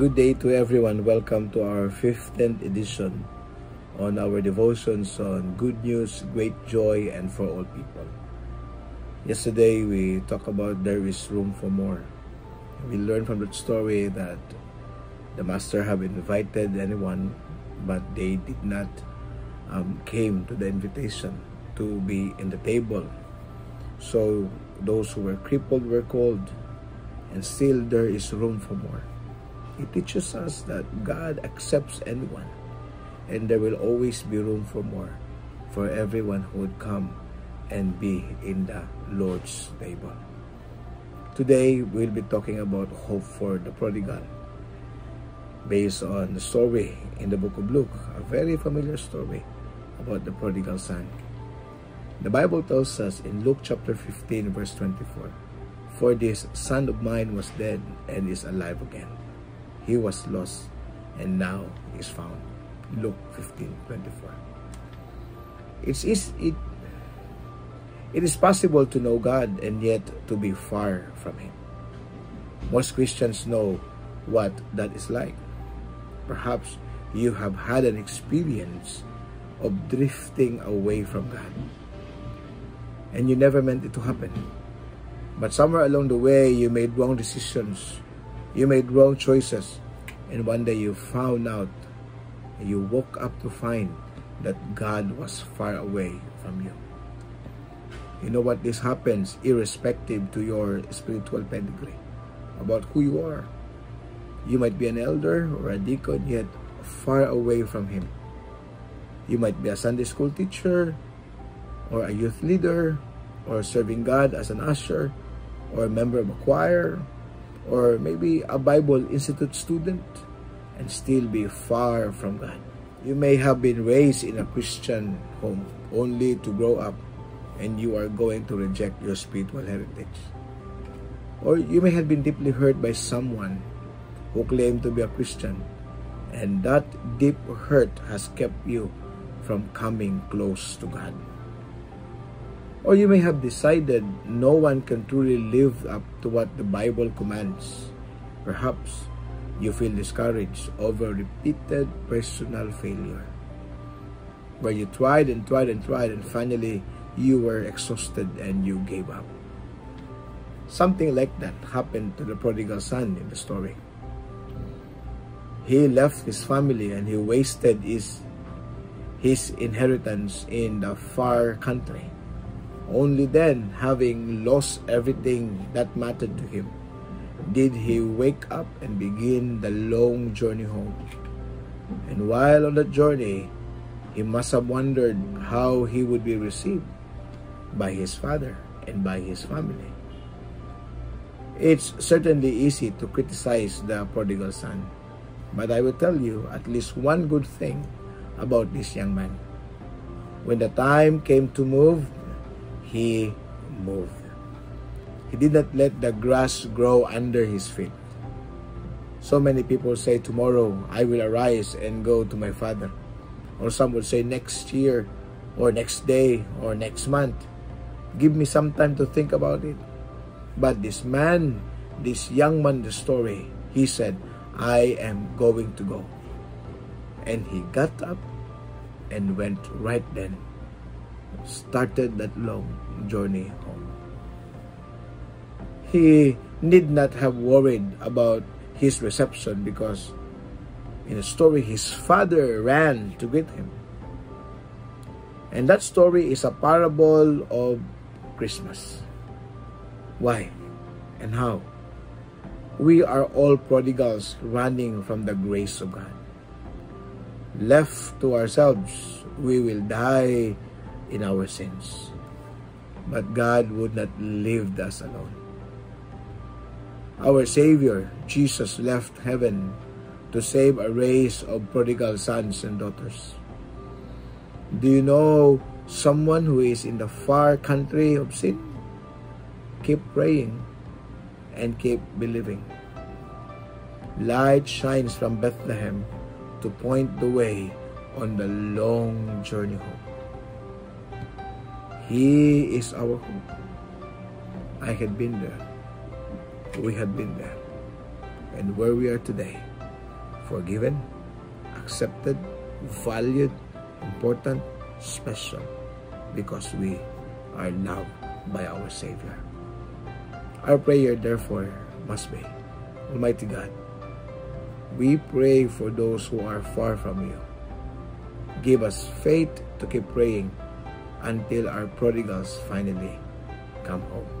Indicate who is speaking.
Speaker 1: Good day to everyone. Welcome to our 15th edition on our devotions on good news, great joy, and for all people. Yesterday, we talked about there is room for more. We learned from that story that the master have invited anyone, but they did not um, came to the invitation to be in the table. So those who were crippled were called, and still there is room for more. It teaches us that God accepts anyone and there will always be room for more for everyone who would come and be in the Lord's table. Today, we'll be talking about hope for the prodigal based on the story in the book of Luke, a very familiar story about the prodigal son. The Bible tells us in Luke chapter 15 verse 24, For this son of mine was dead and is alive again. He was lost and now is found. Luke 15, 24. It's, it's, it, it is possible to know God and yet to be far from Him. Most Christians know what that is like. Perhaps you have had an experience of drifting away from God. And you never meant it to happen. But somewhere along the way, you made wrong decisions. You made wrong choices. And one day you found out you woke up to find that God was far away from you. You know what? This happens irrespective to your spiritual pedigree, about who you are. You might be an elder or a deacon, yet far away from Him. You might be a Sunday school teacher, or a youth leader, or serving God as an usher, or a member of a choir, or maybe a Bible Institute student and still be far from God. You may have been raised in a Christian home only to grow up and you are going to reject your spiritual heritage. Or you may have been deeply hurt by someone who claimed to be a Christian and that deep hurt has kept you from coming close to God. Or you may have decided no one can truly live up to what the Bible commands. Perhaps you feel discouraged over repeated personal failure. Where you tried and tried and tried and finally you were exhausted and you gave up. Something like that happened to the prodigal son in the story. He left his family and he wasted his, his inheritance in the far country. Only then, having lost everything that mattered to him, did he wake up and begin the long journey home. And while on that journey, he must have wondered how he would be received by his father and by his family. It's certainly easy to criticize the prodigal son, but I will tell you at least one good thing about this young man. When the time came to move, he moved. He did not let the grass grow under his feet. So many people say, tomorrow I will arise and go to my father. Or some would say next year or next day or next month. Give me some time to think about it. But this man, this young man, the story, he said, I am going to go. And he got up and went right then. Started that long journey home he need not have worried about his reception because in the story his father ran to greet him. And that story is a parable of Christmas. Why and how? We are all prodigals running from the grace of God. Left to ourselves, we will die in our sins. But God would not leave us alone. Our Savior, Jesus, left heaven to save a race of prodigal sons and daughters. Do you know someone who is in the far country of sin? Keep praying and keep believing. Light shines from Bethlehem to point the way on the long journey home. He is our hope. I had been there we had been there. And where we are today, forgiven, accepted, valued, important, special, because we are loved by our Savior. Our prayer, therefore, must be, Almighty God, we pray for those who are far from you. Give us faith to keep praying until our prodigals finally come home.